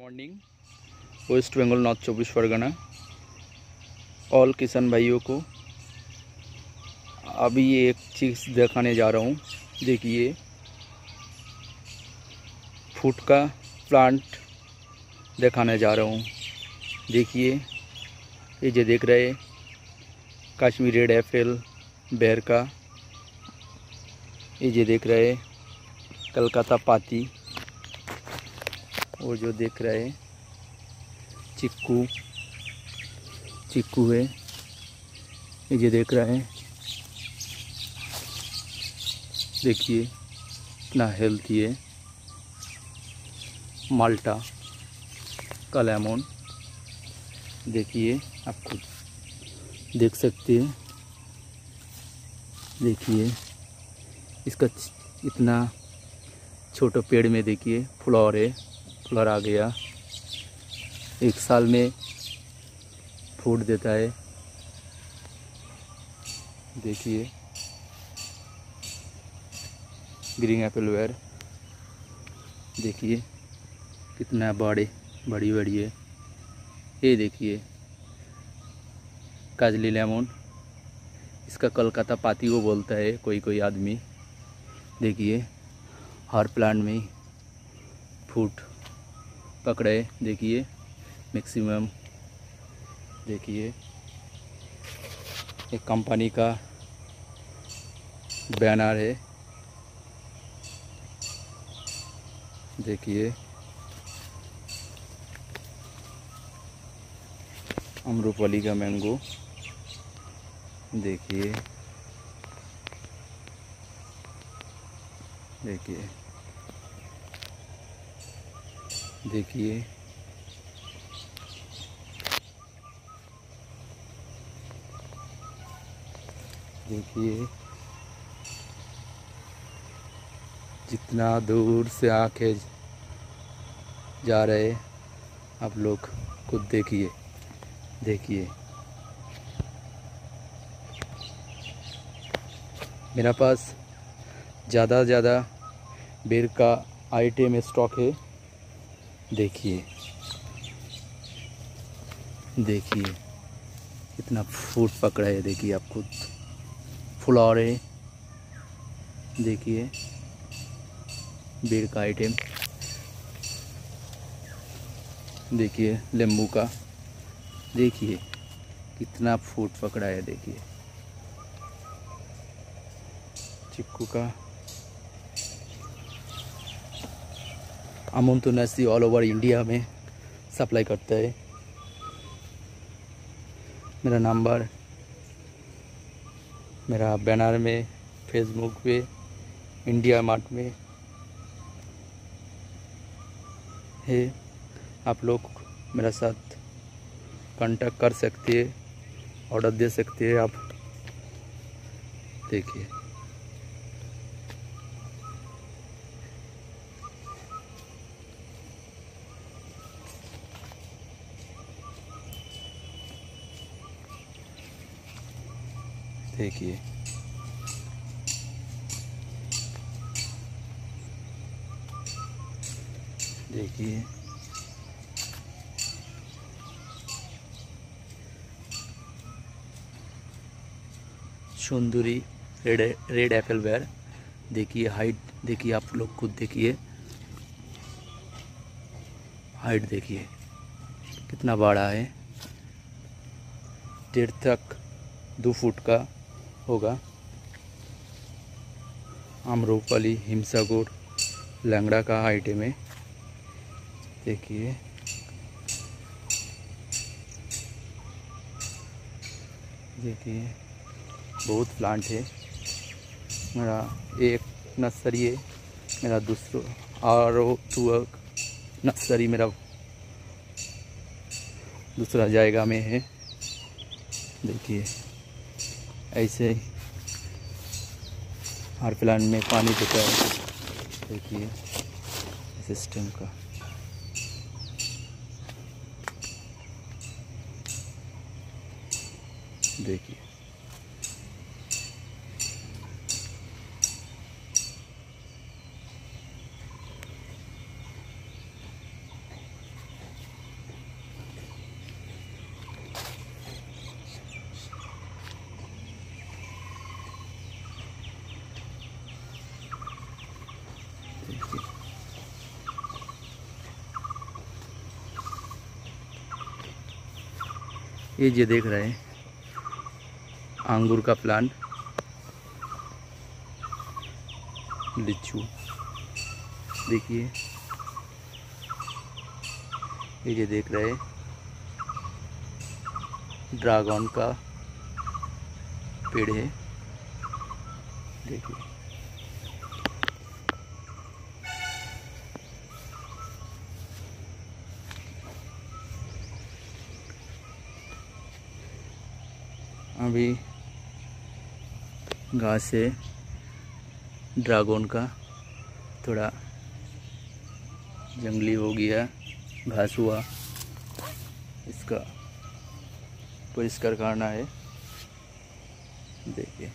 Morning waste Bengal north चौबीस Pargana all किसान भाइयों को अभी एक चीज़ दिखाने जा रहा हूँ देखिए फूट का प्लांट दिखाने जा रहा हूँ देखिए ये जो देख रहे कश्मीर रेड एप्पल बेर का ये जो देख रहे कलकत्ता पाती और जो देख रहे हैं, चिक्कू चिक्कू है। ये जो देख रहे हैं, देखिए, कितना हेल्थी है। माल्टा का देखिए आप खुद देख सकते हैं। देखिए, इसका इतना छोटा पेड़ में देखिए, फ्लावर है। आ गया। एक साल में फूट देता है। देखिए। ग्रीन एप्पल वेयर देखिए। कितना बड़े, बड़ी बड़ी है। ये देखिए। काजली लेमन। इसका कलकत्ता पाती वो बोलता है कोई कोई आदमी। देखिए। हर प्लांट में फूट पकड़े, देखिए मैक्सिमम देखिए, एक कंपनी का बैनर है। देखिए अमरूपली का मैंगो देखिए देखिए। देखिए। देखिए। जितना दूर से आके जा रहे आप लोग खुद देखिए। देखिए। मेरा पास ज़्यादा ज़्यादा बेर का आइटम स्टॉक है। देखिए। देखिए। कितना फूट पकड़ा है, देखिए आप खुद। फ्लावर देखिए। बेर का आइटम देखिए, नींबू का। देखिए, कितना फूट पकड़ा है, देखिए। चिक्कू का। अमन तो नर्सरी ऑल ओवर इंडिया में सप्लाई करता है। मेरा नंबर मेरा बैनर में फेसबुक पे इंडिया मार्ट में है। आप लोग मेरा साथ कांटेक्ट कर सकते हैं ऑर्डर दे सकते हैं आप। देखिए। देखिए। देखिए। सुंदरी रेड रेड एप्पल वेयर। देखिए हाइट, देखिए आप लोग खुद देखिए। हाइट देखिए। कितना बड़ा है। डेढ़ तक दो फुट का होगा। आम्रपाली हिमसागुर लंगड़ा का आइटम है देखिए। देखिए। बहुत प्लांट है। मेरा एक नर्सरी है। मेरा दूसरा और टू नर्सरी मेरा दूसरा जाएगा में है। देखिए। ऐसे हर प्लांट में पानी देता है। देखिए सिस्टम का। देखिए। ये जो देख रहे हैं, अंगूर का प्लांट लिचू देखिए। ये जो देख रहे ड्रैगन का पेड़ है। देखिए। अभी घास से ड्रैगन का। थोड़ा जंगली हो गया, घास हुआ। इसका परिष्कार करना है। देखिए।